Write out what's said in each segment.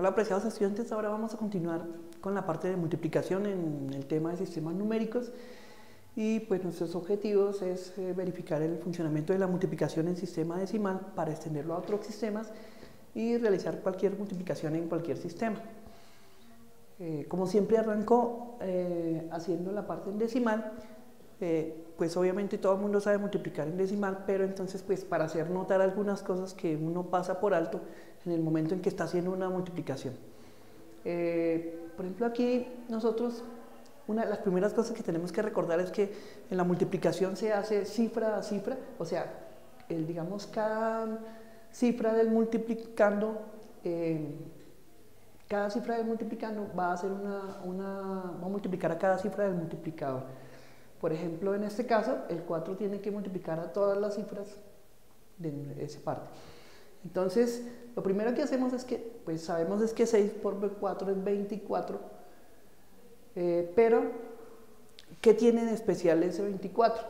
Hola apreciados estudiantes, ahora vamos a continuar con la parte de multiplicación en el tema de sistemas numéricos y pues nuestros objetivos es eh, verificar el funcionamiento de la multiplicación en sistema decimal para extenderlo a otros sistemas y realizar cualquier multiplicación en cualquier sistema. Eh, como siempre arranco eh, haciendo la parte en decimal, pues obviamente todo el mundo sabe multiplicar en decimal, pero entonces pues para hacer notar algunas cosas que uno pasa por alto en el momento en que está haciendo una multiplicación. Eh, por ejemplo aquí nosotros, una de las primeras cosas que tenemos que recordar es que en la multiplicación se hace cifra a cifra, o sea, el, digamos cada cifra del multiplicando, eh, cada cifra del multiplicando va a hacer una, una, va a multiplicar a cada cifra del multiplicador. Por ejemplo, en este caso, el 4 tiene que multiplicar a todas las cifras de esa parte. Entonces, lo primero que hacemos es que, pues sabemos es que 6 por 4 es 24, eh, pero ¿qué tiene de especial ese 24?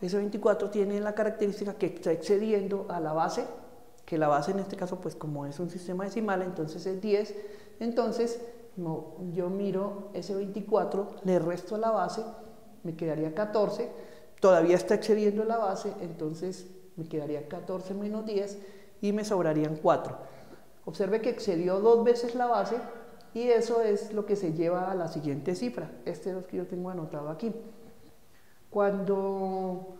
Ese 24 tiene la característica que está excediendo a la base, que la base en este caso, pues como es un sistema decimal, entonces es 10, entonces yo miro ese 24, le resto a la base, me quedaría 14, todavía está excediendo la base, entonces me quedaría 14 menos 10 y me sobrarían 4. Observe que excedió dos veces la base y eso es lo que se lleva a la siguiente cifra. Este es lo que yo tengo anotado aquí. Cuando,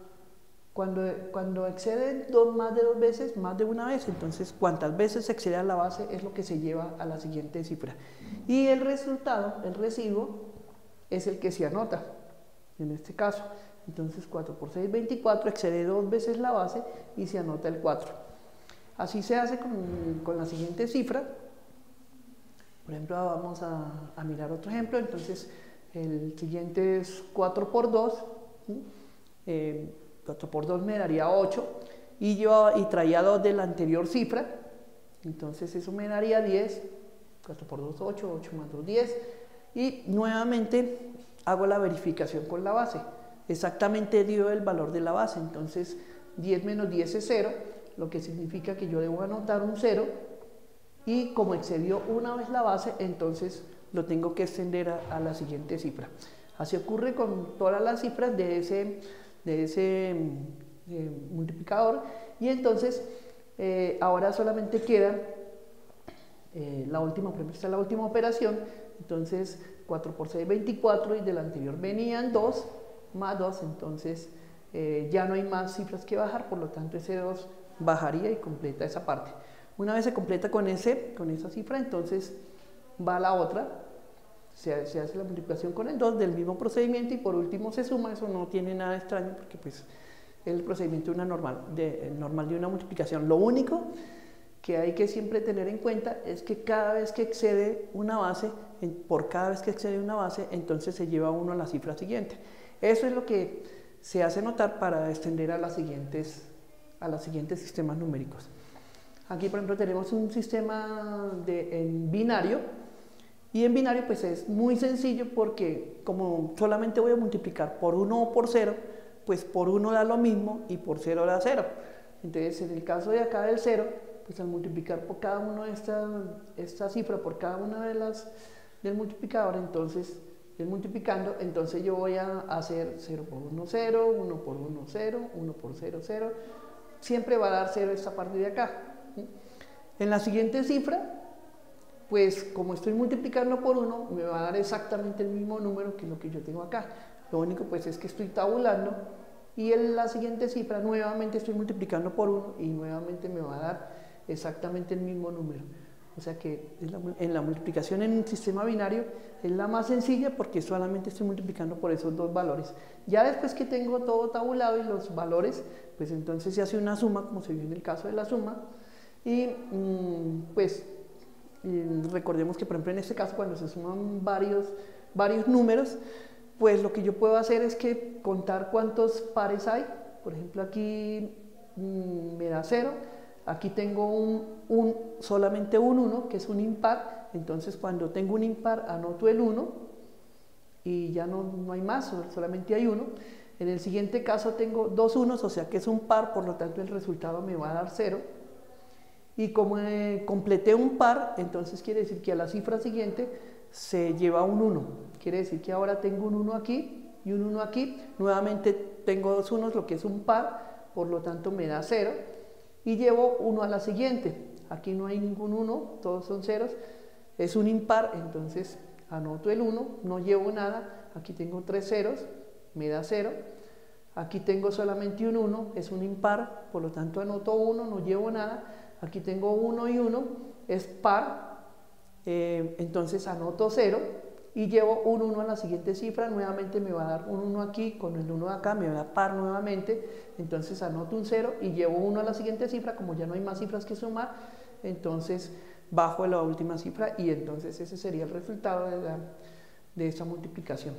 cuando, cuando excede dos, más de dos veces, más de una vez, entonces cuántas veces excede a la base es lo que se lleva a la siguiente cifra. Y el resultado, el residuo, es el que se anota en este caso. Entonces 4 por 6, 24, excede dos veces la base y se anota el 4. Así se hace con, la siguiente cifra. Por ejemplo, vamos a, mirar otro ejemplo. Entonces, el siguiente es 4 por 2. 4 eh, por 2 me daría 8. Y yo y traía 2 de la anterior cifra. Entonces, eso me daría 10. 4 por 2, 8. 8 más 2, 10. Y nuevamente hago la verificación con la base. Exactamente dio el valor de la base, entonces 10 menos 10 es 0, lo que significa que yo debo anotar un 0 y como excedió una vez la base, entonces lo tengo que extender a, la siguiente cifra. Así ocurre con todas las cifras de ese, de ese eh, multiplicador y entonces eh, ahora solamente queda eh, la última, operación, entonces 4 por 6, 24 y del anterior venían 2 más 2, entonces eh, ya no hay más cifras que bajar, por lo tanto ese 2 bajaría y completa esa parte. Una vez se completa con, ese, con esa cifra, entonces va la otra, se, hace la multiplicación con el 2 del mismo procedimiento y por último se suma, eso no tiene nada extraño porque pues es el procedimiento una normal, de, normal de una multiplicación. Lo único que hay que siempre tener en cuenta es que cada vez que excede una base, por cada vez que excede una base, entonces se lleva uno a la cifra siguiente. Eso es lo que se hace notar para extender a, las siguientes, a los siguientes sistemas numéricos. Aquí, por ejemplo, tenemos un sistema de, en binario, y en binario pues es muy sencillo porque como solamente voy a multiplicar por 1 o por 0, pues por 1 da lo mismo y por 0 da 0. Entonces, en el caso de acá del 0, pues al multiplicar por cada una de estas esta cifra por cada una de las del multiplicador, entonces, el multiplicando, entonces yo voy a hacer 0 por 1, 0, 1 por 1, 0, 1 por 0, 0, siempre va a dar 0 esta parte de acá. En la siguiente cifra, pues como estoy multiplicando por 1, me va a dar exactamente el mismo número que lo que yo tengo acá. Lo único pues es que estoy tabulando y en la siguiente cifra nuevamente estoy multiplicando por 1 y nuevamente me va a dar exactamente el mismo número. O sea que en la multiplicación en un sistema binario es la más sencilla porque solamente estoy multiplicando por esos dos valores. Ya después que tengo todo tabulado y los valores, pues entonces se hace una suma, como se vio en el caso de la suma. Y mm, pues recordemos que por ejemplo en este caso cuando se suman varios, varios números, pues lo que yo puedo hacer es que contar cuántos pares hay. Por ejemplo aquí mm, me da cero Aquí tengo un, solamente un 1, que es un impar, entonces cuando tengo un impar anoto el 1 y ya no, no hay más, solamente hay uno. En el siguiente caso tengo dos unos, o sea que es un par, por lo tanto el resultado me va a dar 0. Y como eh, completé un par, entonces quiere decir que a la cifra siguiente se lleva un 1. Quiere decir que ahora tengo un 1 aquí y un 1 aquí. Nuevamente tengo dos unos, lo que es un par, por lo tanto me da 0. Y llevo 1 a la siguiente. Aquí no hay ningún 1, todos son ceros. Es un impar, entonces anoto el 1, no llevo nada. Aquí tengo tres ceros, me da 0. Aquí tengo solamente un 1, es un impar, por lo tanto anoto 1, no llevo nada Aquí tengo 1 y 1, es par, eh, entonces anoto 0 y llevo un 1 a la siguiente cifra, nuevamente me va a dar un 1 aquí, con el 1 acá me va a par nuevamente, entonces anoto un 0 y llevo 1 a la siguiente cifra, como ya no hay más cifras que sumar, entonces bajo la última cifra y entonces ese sería el resultado de, la, de esa multiplicación.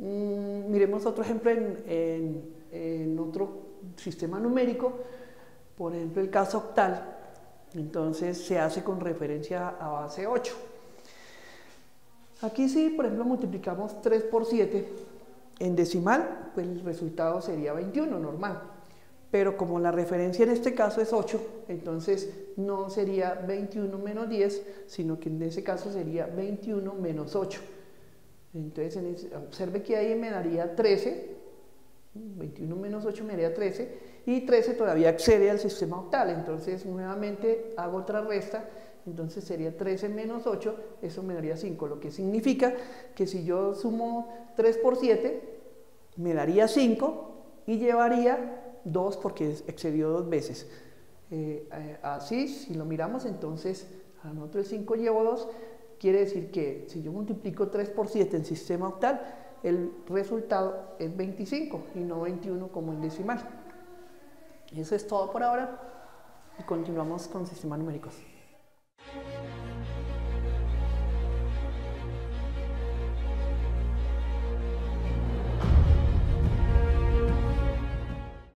Mm, miremos otro ejemplo en, en otro sistema numérico por ejemplo, el caso octal, entonces se hace con referencia a base 8. Aquí sí, por ejemplo, multiplicamos 3 por 7 en decimal, pues el resultado sería 21, normal. Pero como la referencia en este caso es 8, entonces no sería 21 menos 10, sino que en ese caso sería 21 menos 8. Entonces, observe que ahí me daría 13, 21 menos 8 me daría 13, y 13 todavía accede al sistema octal, entonces nuevamente hago otra resta, entonces sería 13 menos 8, eso me daría 5, lo que significa que si yo sumo 3 por 7, me daría 5 y llevaría 2 porque excedió dos veces. Eh, eh, así, si lo miramos, entonces anoto el 5, llevo 2, quiere decir que si yo multiplico 3 por 7 en sistema octal, el resultado es 25 y no 21 como en decimal. Eso es todo por ahora y continuamos con sistemas numéricos.